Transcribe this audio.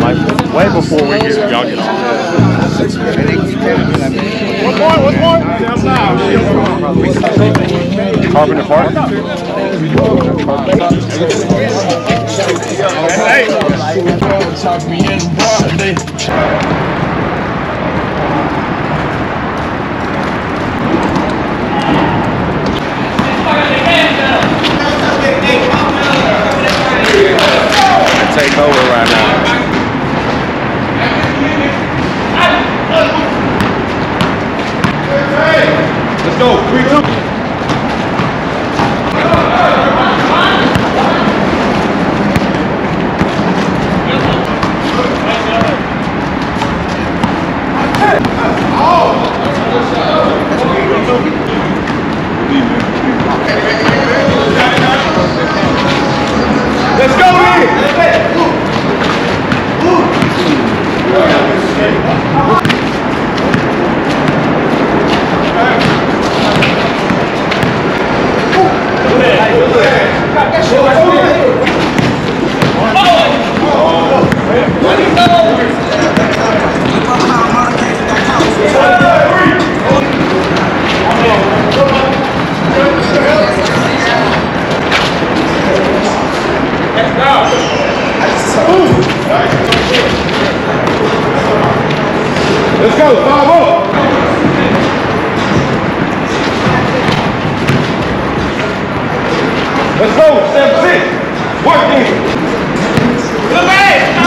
Like, way before we get y'all get on. Carpenter Park. Hey, let's go. Three, two. Let's go, man. Let's go. Five up. Let's go, 5-0. Let's go, six, Working. it. man.